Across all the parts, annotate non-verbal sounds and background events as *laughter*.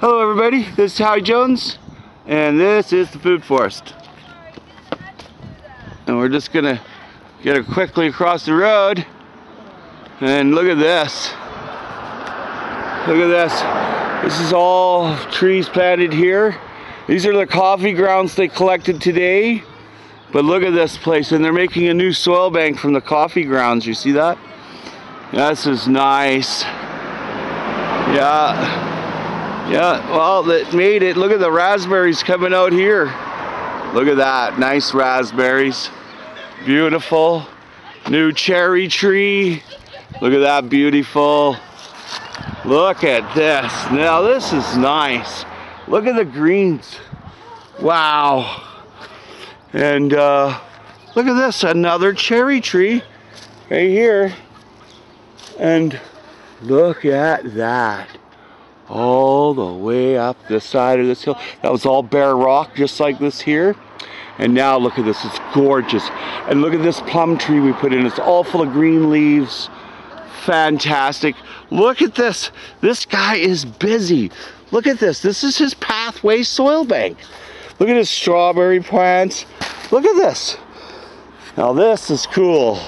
Hello everybody, this is Howie Jones and this is the Food Forest. And we're just gonna get her quickly across the road and look at this. Look at this. This is all trees planted here. These are the coffee grounds they collected today. But look at this place and they're making a new soil bank from the coffee grounds. You see that? This is nice. Yeah. Yeah, well, it made it. Look at the raspberries coming out here. Look at that, nice raspberries. Beautiful. New cherry tree. Look at that, beautiful. Look at this. Now this is nice. Look at the greens. Wow. And uh, look at this, another cherry tree right here. And look at that all the way up this side of this hill. That was all bare rock, just like this here. And now look at this, it's gorgeous. And look at this plum tree we put in. It's all full of green leaves. Fantastic. Look at this. This guy is busy. Look at this. This is his pathway soil bank. Look at his strawberry plants. Look at this. Now this is cool.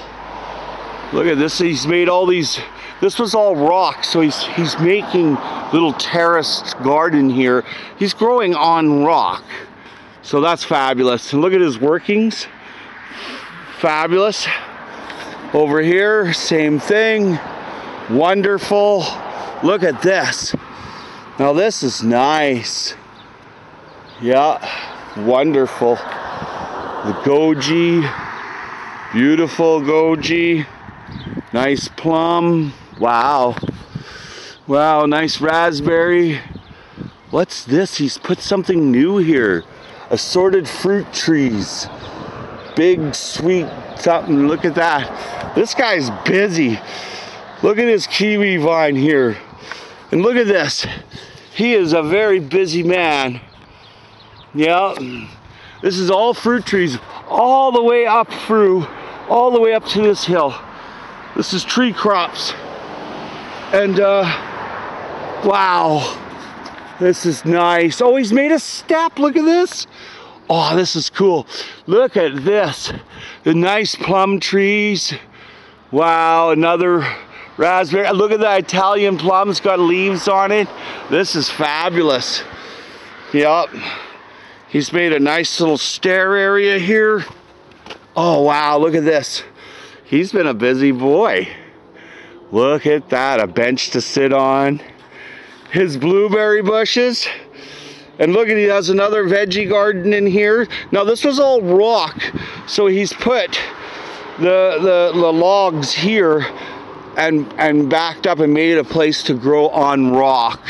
Look at this. He's made all these this was all rock, so he's he's making little terraced garden here. He's growing on rock. So that's fabulous. And look at his workings. Fabulous. Over here, same thing. Wonderful. Look at this. Now this is nice. Yeah, wonderful. The goji, beautiful goji. Nice plum. Wow. Wow, nice raspberry. What's this? He's put something new here. Assorted fruit trees. Big, sweet something. Look at that. This guy's busy. Look at his kiwi vine here. And look at this. He is a very busy man. Yeah. This is all fruit trees all the way up through, all the way up to this hill. This is tree crops. And uh, wow, this is nice. Oh, he's made a step, look at this. Oh, this is cool. Look at this, the nice plum trees. Wow, another raspberry. Look at the Italian plum, it's got leaves on it. This is fabulous. Yep. He's made a nice little stair area here. Oh, wow, look at this. He's been a busy boy. Look at that, a bench to sit on. His blueberry bushes. And look at, he has another veggie garden in here. Now this was all rock, so he's put the, the, the logs here and, and backed up and made a place to grow on rock.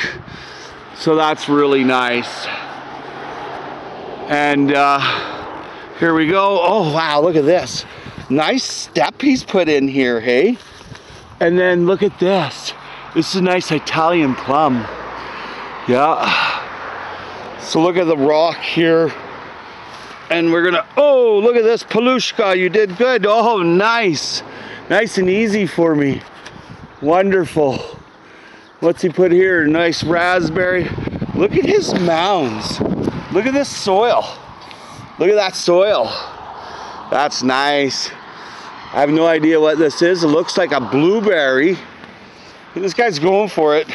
So that's really nice. And uh, here we go. Oh wow, look at this. Nice step he's put in here, hey? And then look at this. This is a nice Italian plum. Yeah. So look at the rock here. And we're gonna, oh, look at this, Palushka, you did good. Oh, nice. Nice and easy for me. Wonderful. What's he put here? Nice raspberry. Look at his mounds. Look at this soil. Look at that soil. That's nice. I have no idea what this is. It looks like a blueberry. This guy's going for it.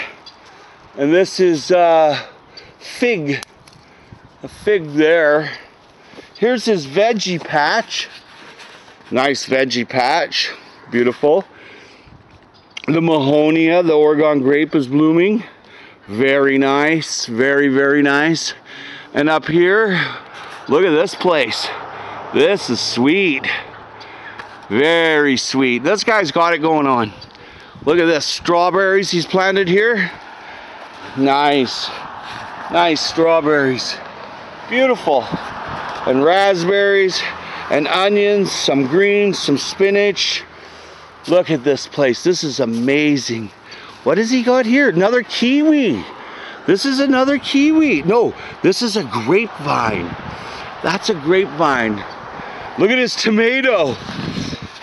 And this is uh, fig. A fig there. Here's his veggie patch. Nice veggie patch. Beautiful. The Mahonia, the Oregon grape is blooming. Very nice. Very, very nice. And up here, look at this place. This is sweet. Very sweet. This guy's got it going on. Look at this, strawberries he's planted here. Nice, nice strawberries. Beautiful. And raspberries and onions, some greens, some spinach. Look at this place, this is amazing. What has he got here? Another kiwi. This is another kiwi. No, this is a grapevine. That's a grapevine. Look at his tomato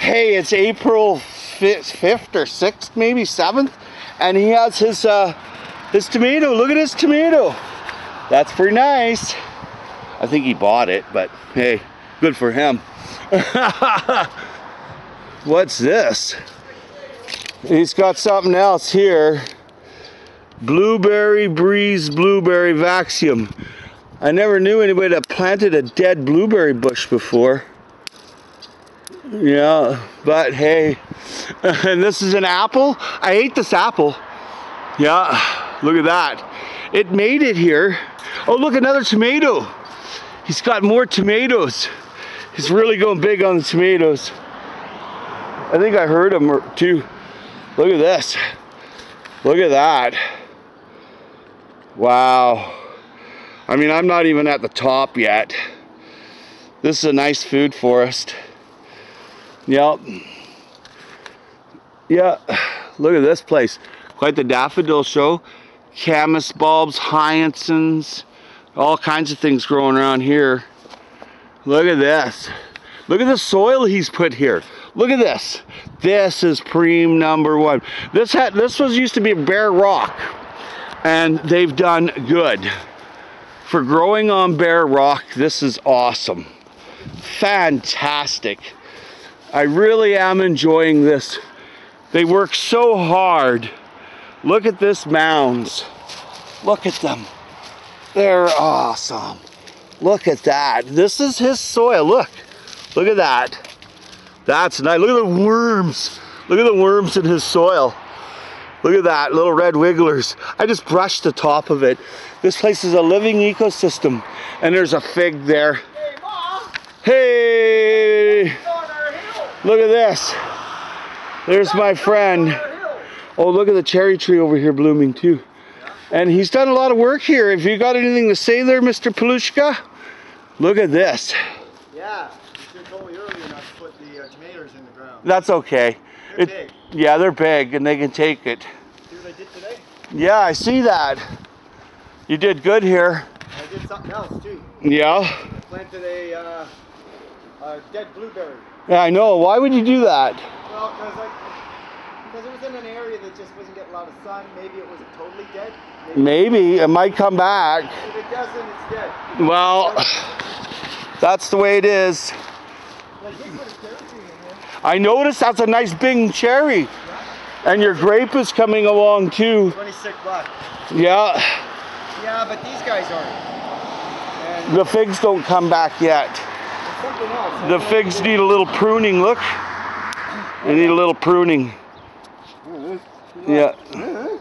hey, it's April 5th or 6th, maybe 7th, and he has his uh, His tomato, look at his tomato. That's pretty nice. I think he bought it, but hey, good for him. *laughs* What's this? He's got something else here. Blueberry Breeze Blueberry Vaccinium. I never knew anybody that planted a dead blueberry bush before. Yeah, but hey, *laughs* and this is an apple. I ate this apple. Yeah, look at that. It made it here. Oh, look, another tomato. He's got more tomatoes. He's really going big on the tomatoes. I think I heard him too. Look at this. Look at that. Wow. I mean, I'm not even at the top yet. This is a nice food forest. Yep. Yeah, look at this place. Quite the daffodil show. Camas bulbs, hyacinths, all kinds of things growing around here. Look at this. Look at the soil he's put here. Look at this. This is preem number one. This had this was used to be a bare rock, and they've done good. For growing on bare rock, this is awesome. Fantastic. I really am enjoying this. They work so hard. Look at this mounds. Look at them. They're awesome. Look at that. This is his soil. Look. Look at that. That's nice. Look at the worms. Look at the worms in his soil. Look at that, little red wigglers. I just brushed the top of it. This place is a living ecosystem. And there's a fig there. Hey, Mom! Hey! Look at this. There's my friend. Oh, look at the cherry tree over here blooming too. And he's done a lot of work here. Have you got anything to say there, Mr. Palushka? Look at this. Yeah, you told me earlier not to put the uh, tomatoes in the ground. That's okay. They're It- big. yeah, they're big and they can take it. See what I did today? Yeah, I see that. You did good here. I did something else too. Yeah. I planted a, uh, a dead blueberry. Yeah, I know. Why would you do that? Well, because it was in an area that just wasn't getting a lot of sun. Maybe it wasn't totally dead. Maybe Maybe it might come back. if it doesn't, it's dead. Well, that's the way it is. I did put a cherry tree in here. I noticed that's a nice big cherry. And your grape is coming along too. 26 bucks. Yeah, Yeah, but these guys aren't. And the figs don't come back yet. It's something else. The figs need a little pruning, look. They need a little pruning. Yeah.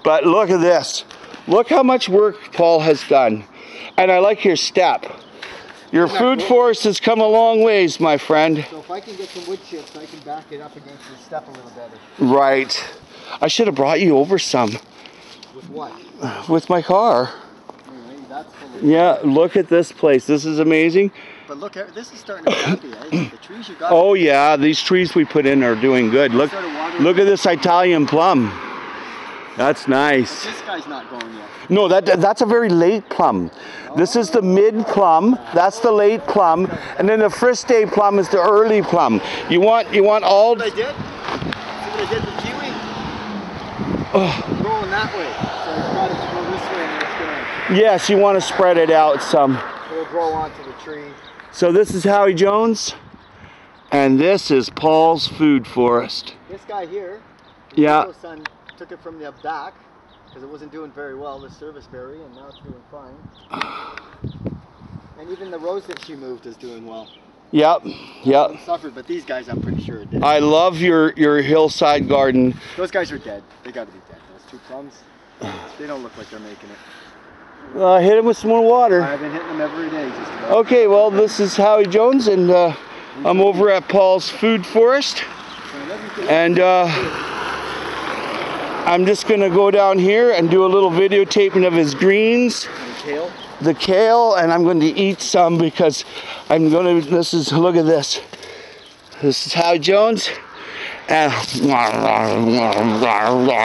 But look at this. Look how much work Paul has done. And I like your step. Your food forest has come a long ways, my friend. So if I can get some wood chips, I can back it up against the step a little better. Right. I should have brought you over some With what? with my car. Maybe that's full of Yeah, look at this place. This is amazing. But look, this is starting to be happy. Eh? The trees you got. Oh yeah, these trees we put in are doing good. Look, look at this Italian plum. That's nice. This guy's not going yet. No, that that's a very late plum. This is the mid plum. That's the late plum, and then the first day plum is the early plum. You want you want all. What I did? See what I did with kiwi? Going that way. So I got to go this way, and it's gonna Yes, you want to spread it out some. it'll grow onto the tree. So this is Howie Jones, and this is Paul's Food Forest. This guy here, Yeah. son took it from the back because it wasn't doing very well, the service berry, and now it's doing fine. And even the rose that she moved is doing well. Yep, yep. Suffered, but these guys, I'm pretty sure, did. I love your your hillside garden. Those guys are dead. They got to be dead. Those two plums, they don't look like they're making it. Uh, hit him with some more water. I've been hitting them every day, just about. Okay, well, this is Howie Jones, and uh, I'm over at Paul's Food Forest, and uh, I'm just gonna go down here and do a little videotaping of his greens, Kale. the kale, and I'm going to eat some because I'm gonna. This is look at this. This is Howie Jones, and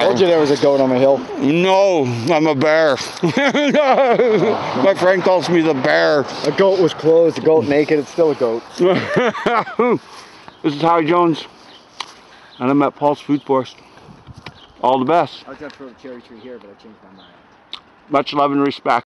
Told you there was a goat on the hill. no, I'm a bear. *laughs* My friend calls me the bear. A goat was closed, a goat naked, it's still a goat. *laughs* this is Howie Jones, and I'm at Paul's Food Forest. All the best. I was gonna throw a cherry tree here, but I changed my mind. Much love and respect.